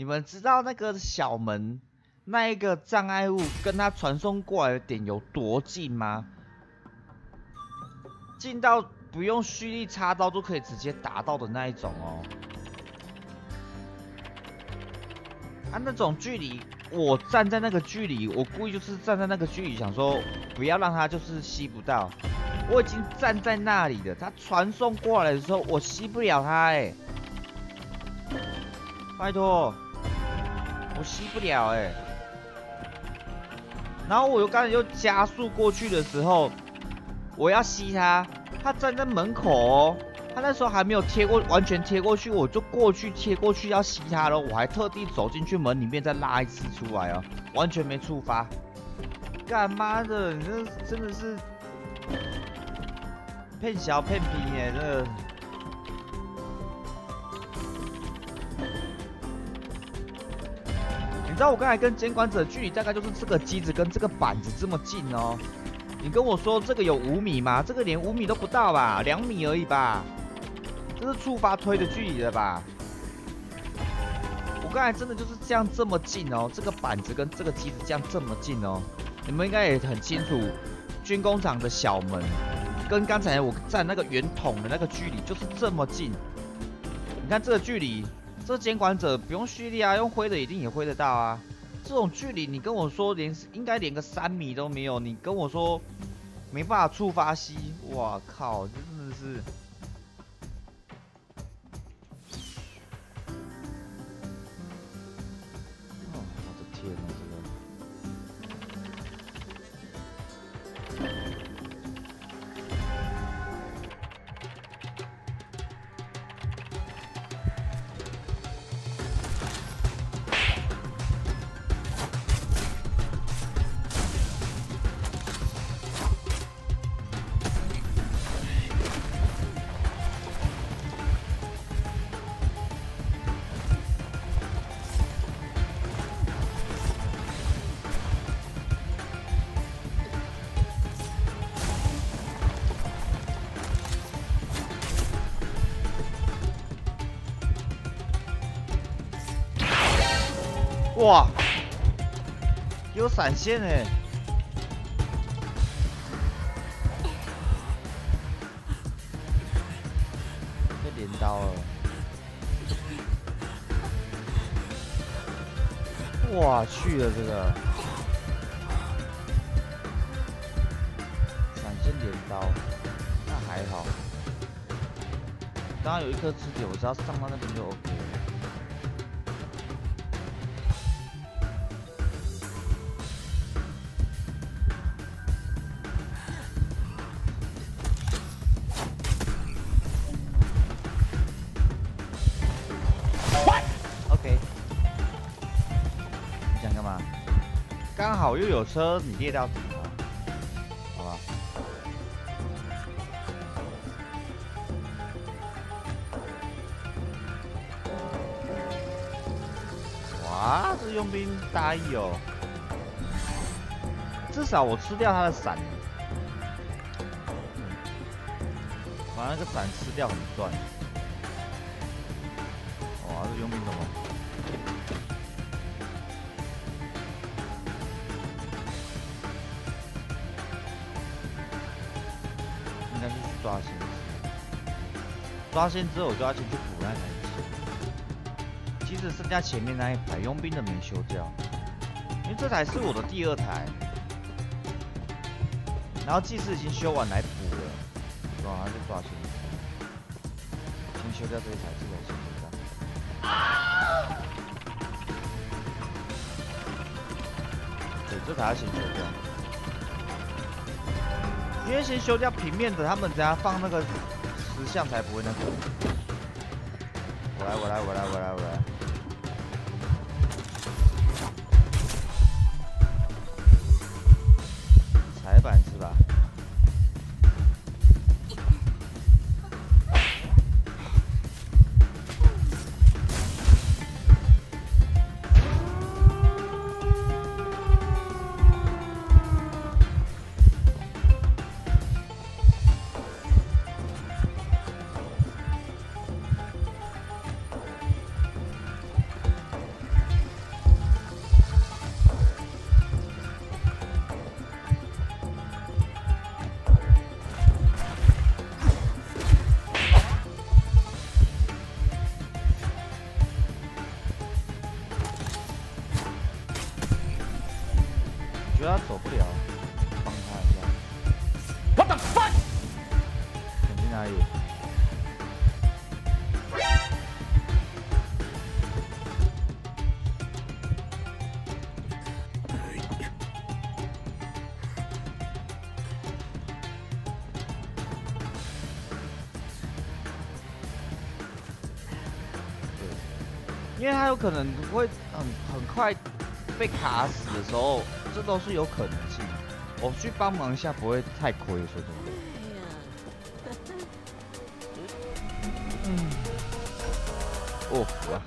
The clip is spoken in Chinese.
你们知道那个小门那一个障碍物跟它传送过来的点有多近吗？近到不用蓄力插刀都可以直接达到的那一种哦。啊，那种距离，我站在那个距离，我故意就是站在那个距离，想说不要让他就是吸不到。我已经站在那里了，他传送过来的时候，我吸不了他哎。拜托，我吸不了哎。然后我又刚才又加速过去的时候，我要吸他，他站在门口哦。他那时候还没有贴过，完全贴过去，我就过去贴过去要吸他了。我还特地走进去门里面再拉一次出来哦，完全没触发。干妈的，你这真的是骗小骗皮耶！这，你知道我刚才跟监管者的距离大概就是这个机子跟这个板子这么近哦。你跟我说这个有五米吗？这个连五米都不到吧，两米而已吧。这是触发推的距离了吧？我刚才真的就是这样这么近哦，这个板子跟这个机子这样这么近哦，你们应该也很清楚，军工厂的小门跟刚才我站那个圆筒的那个距离就是这么近。你看这个距离，这监管者不用蓄力啊，用挥的一定也挥得到啊。这种距离你跟我说连应该连个三米都没有，你跟我说没办法触发吸，哇靠，这真的是。我的天哪哇，有闪现哎！被镰刀了！哇去了这个闪现镰刀，那还好。刚刚有一颗磁铁，我只要上到那边就 OK 了。刚好又有车，你列掉底了，好吧？哇，这佣兵大意哦！至少我吃掉他的伞，把那个伞吃掉很赚。抓线之后我就要进去补那台车。其实剩下前面那一排佣兵的没修掉，因为这台是我的第二台。然后祭司已经修完来补了，是吧？就抓线，先修掉这一台，这台先修掉。对，这台要先修掉。因为先修掉平面的，他们等下放那个石像才不会那个。我来，我来，我来，我来，我来。帮他一下。What the fuck！在哪里？因为他有可能会很很快被卡死的时候。这都是有可能性。我去帮忙一下不会太亏，说真的。哎，嗯，哦，哇。